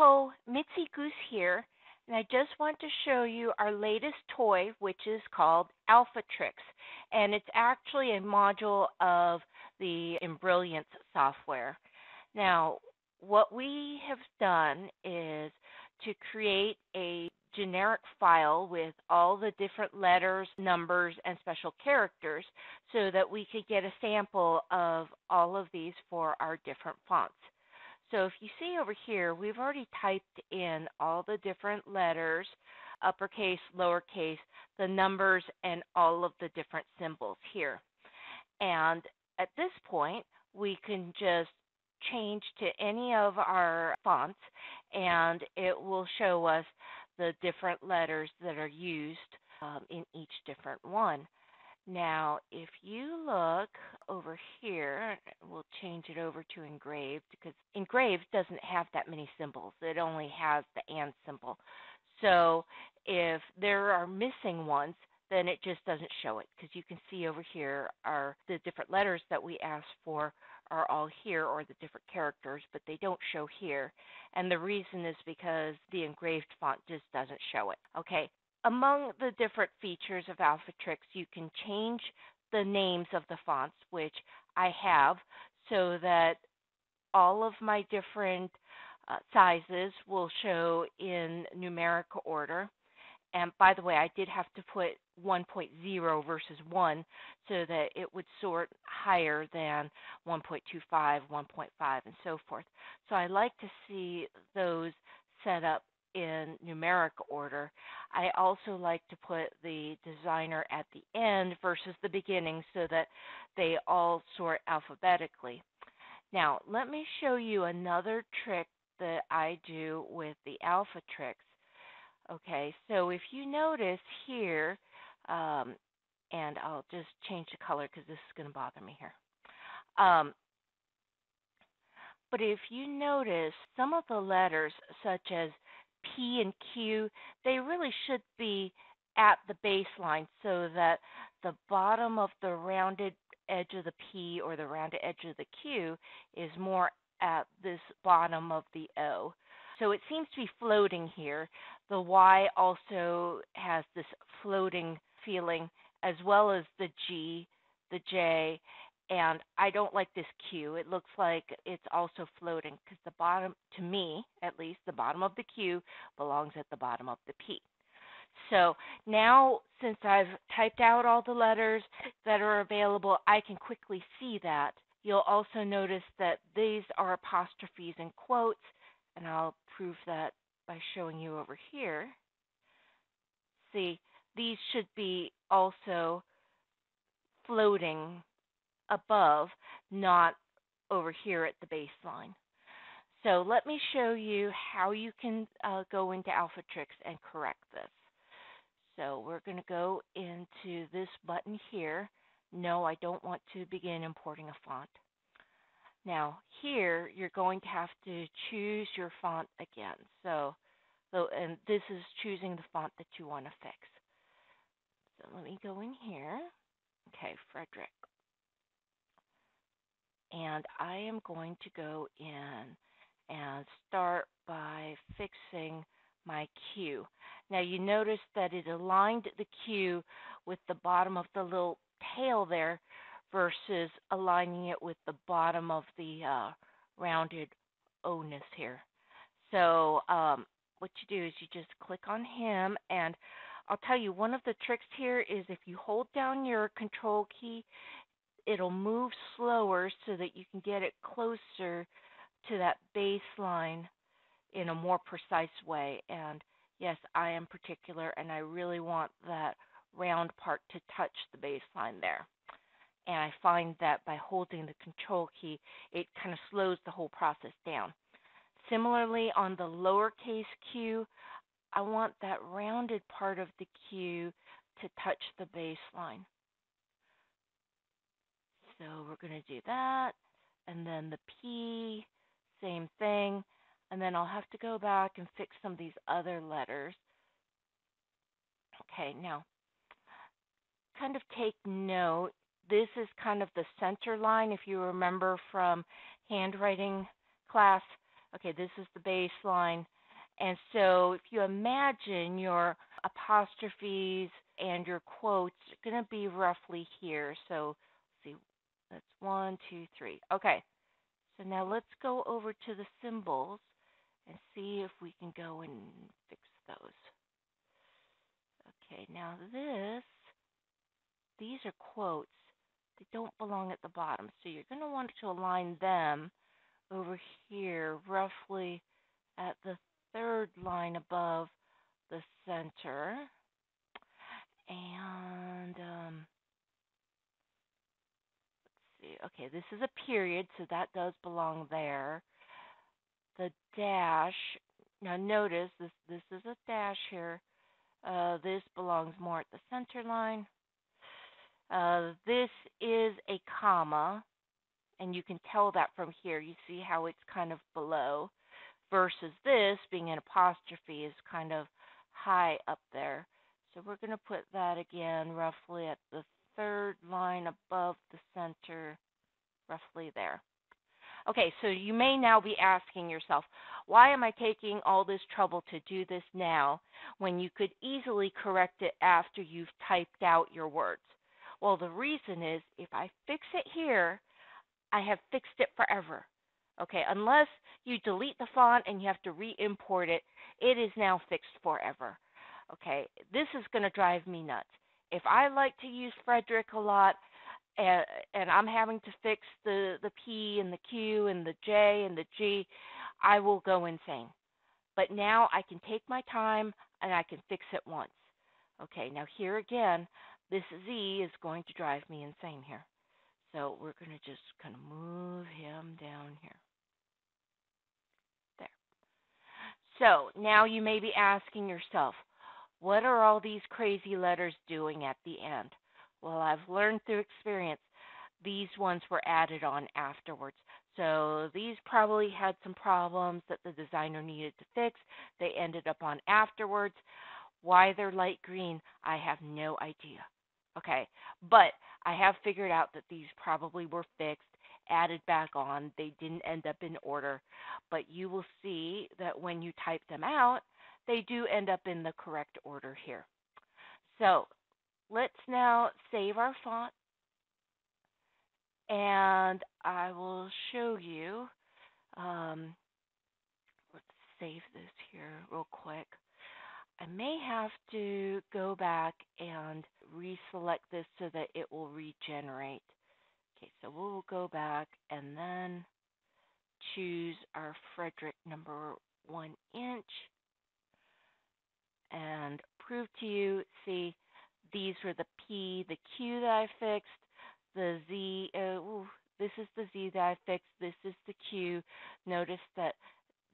ho, Mitzi Goose here, and I just want to show you our latest toy, which is called AlphaTricks, and it's actually a module of the Embrilliance software. Now, what we have done is to create a generic file with all the different letters, numbers, and special characters so that we could get a sample of all of these for our different fonts. So if you see over here, we've already typed in all the different letters, uppercase, lowercase, the numbers, and all of the different symbols here. And at this point, we can just change to any of our fonts and it will show us the different letters that are used um, in each different one. Now, if you look over here, we'll change it over to engraved because engraved doesn't have that many symbols. It only has the and symbol. So if there are missing ones, then it just doesn't show it because you can see over here are the different letters that we asked for are all here or the different characters, but they don't show here. And the reason is because the engraved font just doesn't show it. Okay. Among the different features of AlphaTricks, you can change the names of the fonts, which I have, so that all of my different uh, sizes will show in numeric order. And by the way, I did have to put 1.0 versus 1 so that it would sort higher than 1.25, 1.5, and so forth. So I like to see those set up in numeric order. I also like to put the designer at the end versus the beginning so that they all sort alphabetically. Now, let me show you another trick that I do with the alpha tricks. Okay, so if you notice here, um, and I'll just change the color because this is going to bother me here. Um, but if you notice some of the letters, such as P and Q, they really should be at the baseline so that the bottom of the rounded edge of the P or the rounded edge of the Q is more at this bottom of the O. So it seems to be floating here. The Y also has this floating feeling, as well as the G, the J, and I don't like this Q. It looks like it's also floating because the bottom, to me at least, the bottom of the Q belongs at the bottom of the P. So now, since I've typed out all the letters that are available, I can quickly see that. You'll also notice that these are apostrophes and quotes, and I'll prove that by showing you over here. See, these should be also floating above, not over here at the baseline. So let me show you how you can uh, go into AlphaTricks and correct this. So we're going to go into this button here. No, I don't want to begin importing a font. Now here you're going to have to choose your font again. So, so and this is choosing the font that you want to fix. So let me go in here. Okay, Frederick. And I am going to go in and start by fixing my Q. Now you notice that it aligned the Q with the bottom of the little tail there versus aligning it with the bottom of the uh, rounded O-ness here. So um, what you do is you just click on him and I'll tell you one of the tricks here is if you hold down your control key, it'll move slower so that you can get it closer to that baseline in a more precise way. And yes, I am particular and I really want that round part to touch the baseline there. And I find that by holding the control key, it kind of slows the whole process down. Similarly, on the lowercase q, I want that rounded part of the Q to touch the baseline. So we're going to do that. And then the P, same thing. And then I'll have to go back and fix some of these other letters. Okay, now kind of take note. This is kind of the center line. If you remember from handwriting class, Okay, this is the baseline. And so if you imagine your apostrophes and your quotes are going to be roughly here. So see, that's one, two, three. Okay, so now let's go over to the symbols and see if we can go and fix those. Okay, now this, these are quotes. They don't belong at the bottom. So you're going to want to align them over here, roughly at the third line above the center. And um. Okay, this is a period, so that does belong there. The dash. Now notice this. This is a dash here. Uh, this belongs more at the center line. Uh, this is a comma, and you can tell that from here. You see how it's kind of below, versus this being an apostrophe is kind of high up there. So we're going to put that again roughly at the third line above the center, roughly there. Okay, so you may now be asking yourself, why am I taking all this trouble to do this now when you could easily correct it after you've typed out your words? Well, the reason is if I fix it here, I have fixed it forever. Okay, unless you delete the font and you have to re import it, it is now fixed forever. Okay, this is going to drive me nuts. If I like to use Frederick a lot, and, and I'm having to fix the, the P and the Q and the J and the G, I will go insane. But now I can take my time and I can fix it once. Okay, now here again, this Z is going to drive me insane here. So we're going to just kind of move him down here. There. So now you may be asking yourself, what are all these crazy letters doing at the end? Well, I've learned through experience these ones were added on afterwards. So these probably had some problems that the designer needed to fix. They ended up on afterwards. Why they're light green, I have no idea. Okay, but I have figured out that these probably were fixed, added back on. They didn't end up in order, but you will see that when you type them out, they do end up in the correct order here. So let's now save our font and I will show you. Um, let's save this here real quick. I may have to go back and reselect this so that it will regenerate. Okay, so we'll go back and then choose our Frederick number one inch prove to you, see, these were the P, the Q that I fixed, the Z, uh, ooh, this is the Z that I fixed, this is the Q. Notice that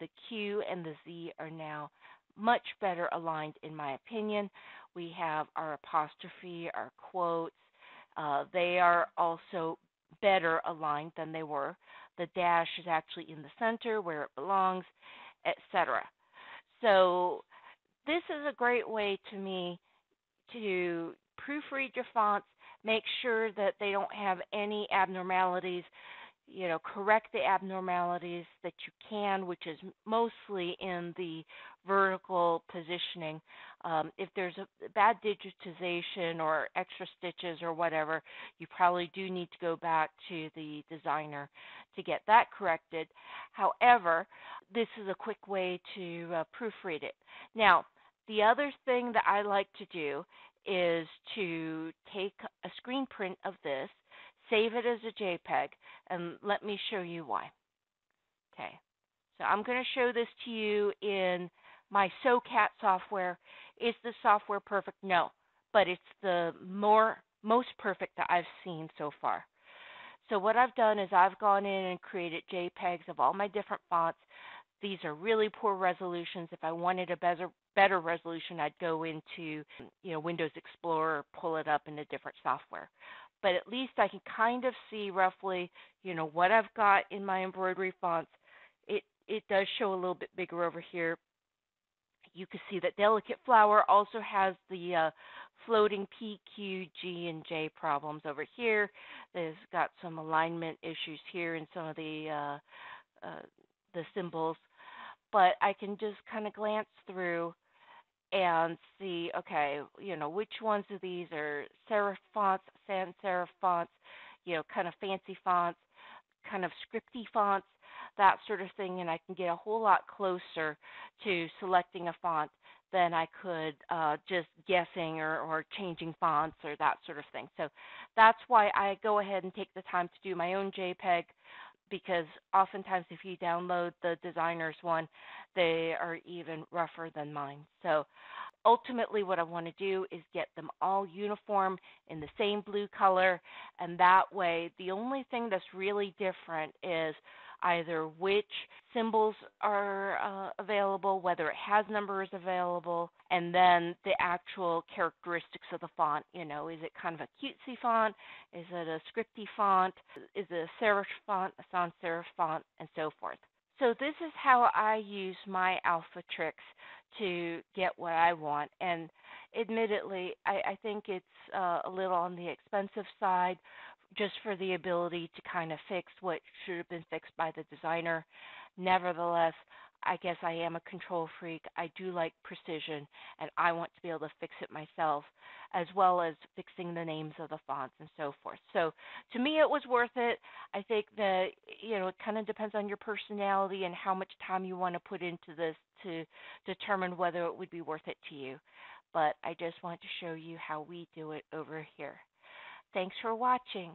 the Q and the Z are now much better aligned in my opinion. We have our apostrophe, our quotes. Uh, they are also better aligned than they were. The dash is actually in the center where it belongs, etc. So this is a great way to me to proofread your fonts, make sure that they don't have any abnormalities you know, correct the abnormalities that you can, which is mostly in the vertical positioning. Um, if there's a bad digitization or extra stitches or whatever, you probably do need to go back to the designer to get that corrected. However, this is a quick way to uh, proofread it. Now, the other thing that I like to do is to take a screen print of this save it as a JPEG, and let me show you why. Okay, so I'm going to show this to you in my SOCAT software. Is the software perfect? No, but it's the more most perfect that I've seen so far. So what I've done is I've gone in and created JPEGs of all my different fonts. These are really poor resolutions. If I wanted a better better resolution, I'd go into you know Windows Explorer, pull it up in a different software but at least I can kind of see roughly, you know, what I've got in my embroidery fonts. It it does show a little bit bigger over here. You can see that Delicate Flower also has the uh, floating P, Q, G, and J problems over here. There's got some alignment issues here in some of the uh, uh, the symbols, but I can just kind of glance through and see, okay, you know, which ones of these are serif fonts, sans serif fonts, you know, kind of fancy fonts, kind of scripty fonts, that sort of thing, and I can get a whole lot closer to selecting a font than I could uh, just guessing or, or changing fonts or that sort of thing. So that's why I go ahead and take the time to do my own JPEG because oftentimes if you download the designer's one, they are even rougher than mine. So ultimately what I want to do is get them all uniform in the same blue color and that way the only thing that's really different is either which symbols are uh, available, whether it has numbers available, and then the actual characteristics of the font. You know, is it kind of a cutesy font? Is it a scripty font? Is it a serif font, a sans serif font, and so forth. So this is how I use my alpha tricks to get what I want. And admittedly, I, I think it's uh, a little on the expensive side just for the ability to kind of fix what should have been fixed by the designer. Nevertheless, I guess I am a control freak. I do like precision, and I want to be able to fix it myself, as well as fixing the names of the fonts and so forth. So to me, it was worth it. I think that you know it kind of depends on your personality and how much time you want to put into this to determine whether it would be worth it to you. But I just want to show you how we do it over here. Thanks for watching.